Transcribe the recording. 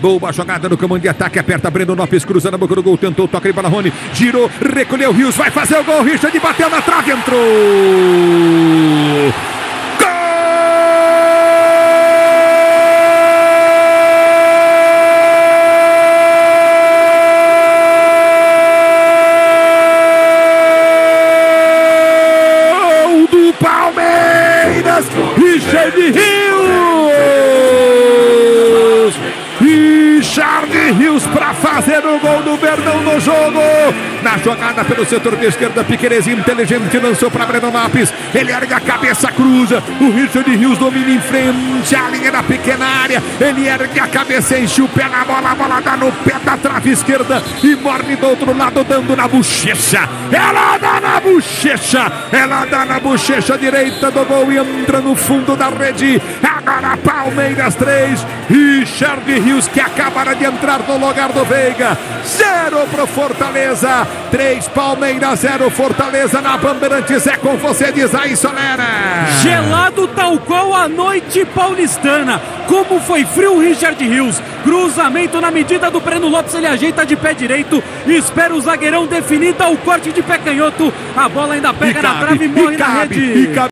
Boa jogada no comando de ataque. Aperta Breno Lopes, cruza na boca do gol. Tentou, toca em Balahone. Girou, recolheu Rios. Vai fazer o gol. Richard bateu na trave, entrou. Palmeiras, Richard Rios. Richard Rios para fazer o gol do Verdão no jogo. Na jogada pelo setor de esquerda, Piqueires inteligente lançou para Breno Lopes. Ele ergue a cabeça, cruza. O Richard Rios domina em frente à linha da pequena área. Ele ergue a cabeça, enche o pé na bola. A bola dá no pé da trave esquerda e morre do outro lado, dando na bochecha. Ela dá na bochecha. Ela dá na bochecha direita do gol e entra no fundo da rede. Agora Palmeiras 3, Richard Rios que acaba de entrar no lugar do Veiga. Zero pro Fortaleza. 3 Palmeiras, 0 Fortaleza na Bandeirantes. É com você, diz aí, Solera. Gelado tal qual a noite paulistana. Como foi frio o Richard Rios. Cruzamento na medida do Breno Lopes. Ele ajeita de pé direito. Espera o zagueirão definir. Dá o corte de pé canhoto. A bola ainda pega E na cabe, trave e morre e na cabe, rede.